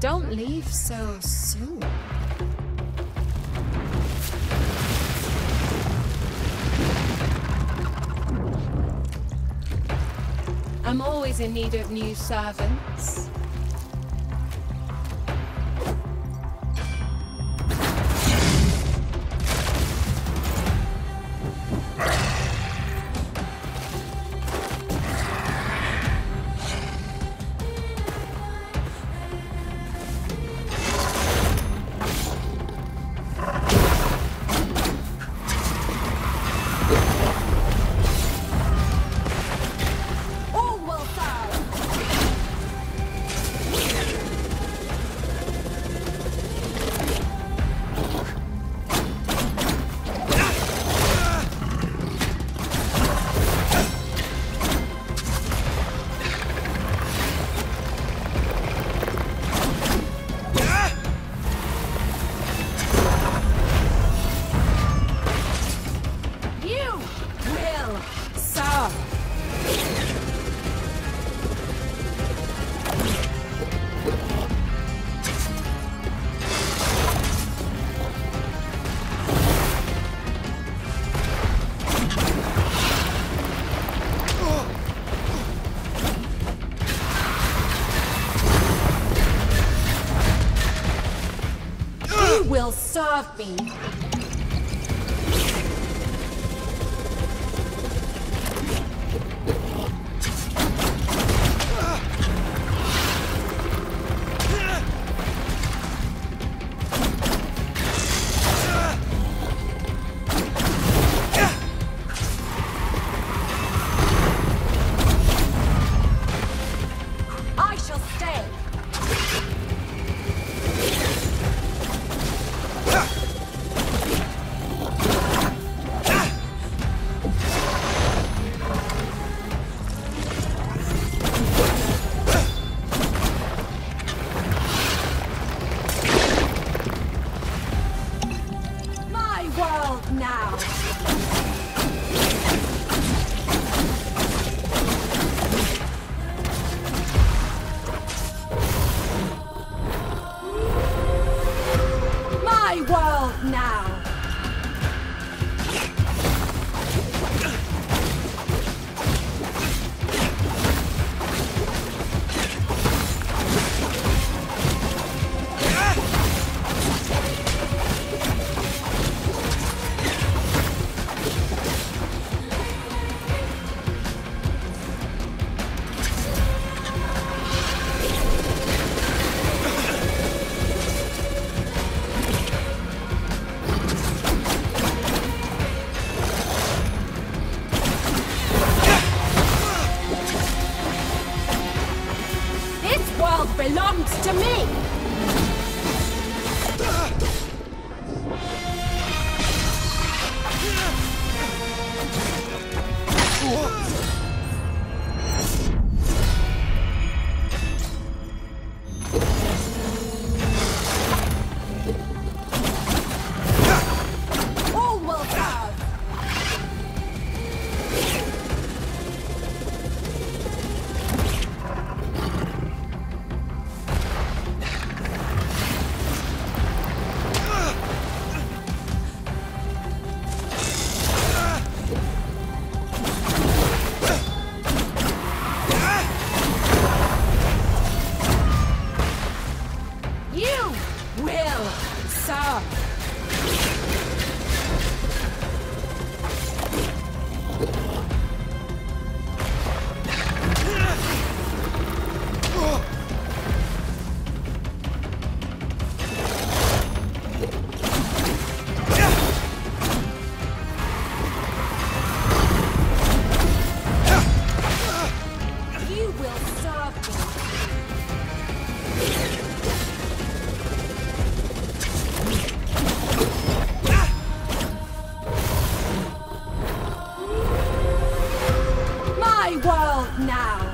Don't leave so soon. I'm always in need of new servants. Serve me. Belongs to me. World now.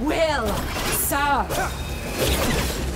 will serve.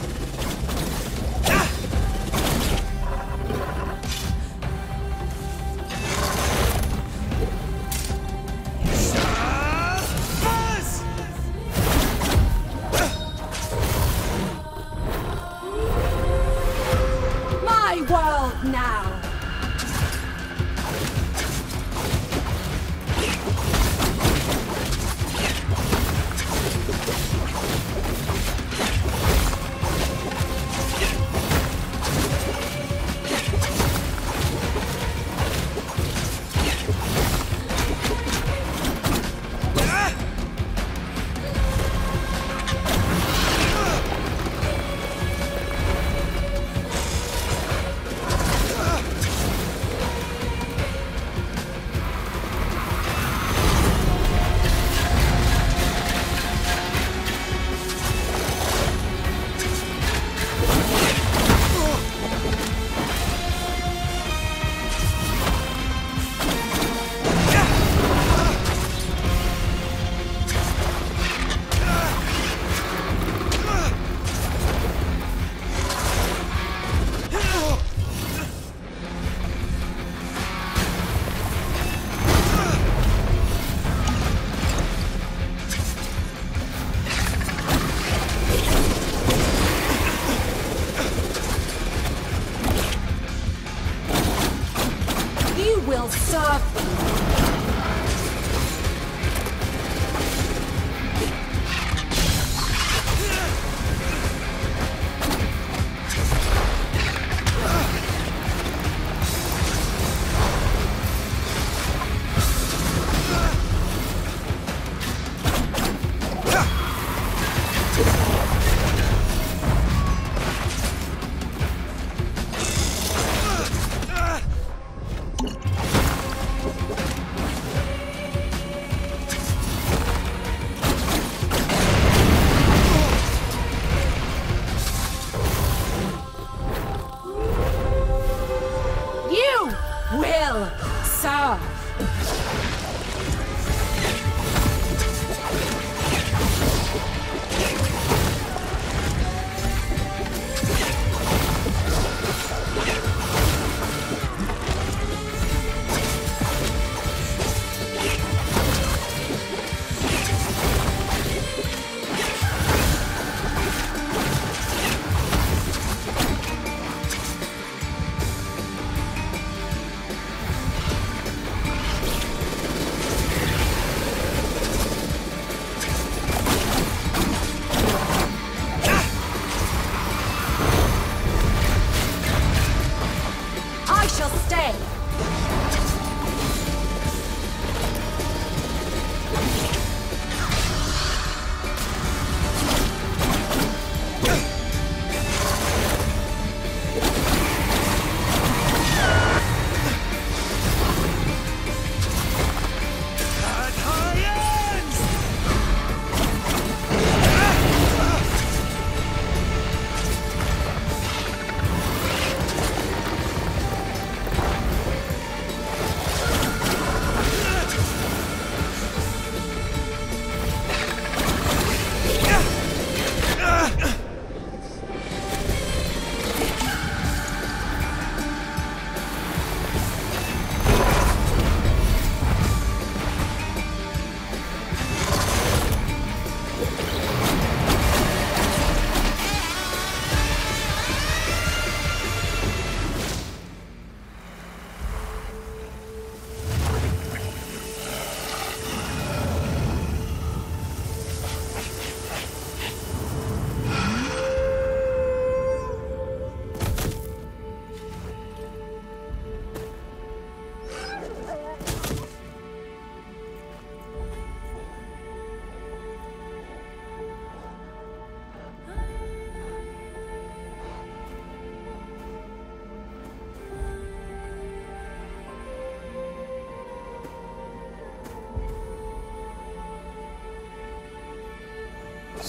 Will serve.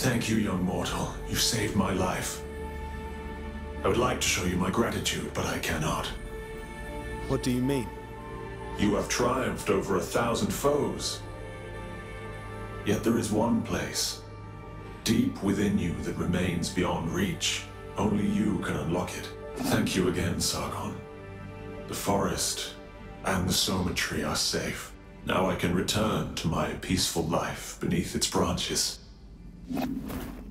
Thank you, young mortal. You saved my life. I would like to show you my gratitude, but I cannot. What do you mean? You have triumphed over a thousand foes. Yet there is one place, deep within you, that remains beyond reach. Only you can unlock it. Thank you again, Sargon. The forest and the Soma tree are safe. Now I can return to my peaceful life beneath its branches. Thank you.